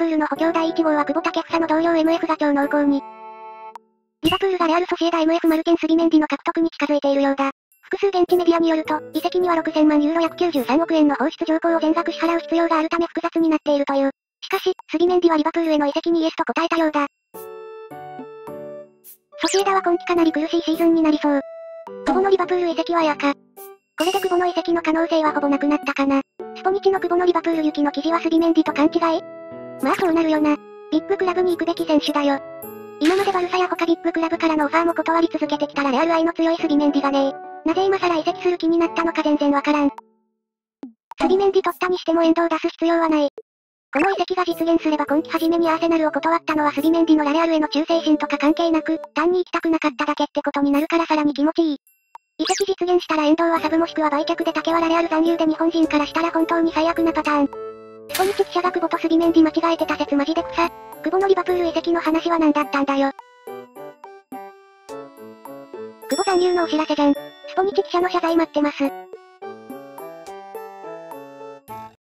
プールの補強第1号は久保建英の同僚 MF が超濃厚に。リバプールがレアルソシエダ MF マルケンスビメンディの獲得に近づいているようだ。複数現地メディアによると、移籍には6000万ユーロ約93億円の放出条項を全額支払う必要があるため複雑になっているという。しかし、スビメンディはリバプールへの移籍にイエスと答えたようだ。ソシエダは今季かなり苦しいシーズンになりそう。久保のリバプール移籍はやか。これで久保の移籍の可能性はほぼなくなったかな。スポニチの久保のリバプール行きの記事はスビメンディと勘違い？まあそうなるよな。ビッグクラブに行くべき選手だよ。今までバルサや他ビッグクラブからのオファーも断り続けてきたラレアル愛の強いスビメンディがねえなぜ今更移籍する気になったのか全然わからん。スビメンディ取ったにしても遠藤を出す必要はない。この移籍が実現すれば今季初めにアーセナルを断ったのはスビメンディのラレアルへの忠誠心とか関係なく、単に行きたくなかっただけってことになるからさらに気持ちいい。移籍実現したら遠藤はサブもしくは売却で竹はラレアル残留で日本人からしたら本当に最悪なパターン。スポニチ記者が久保とスビメンディ間違えてた説マジで草。久保のリバプール遺跡の話は何だったんだよ。久保残留のお知らせじゃん。スポニチ記者の謝罪待ってます。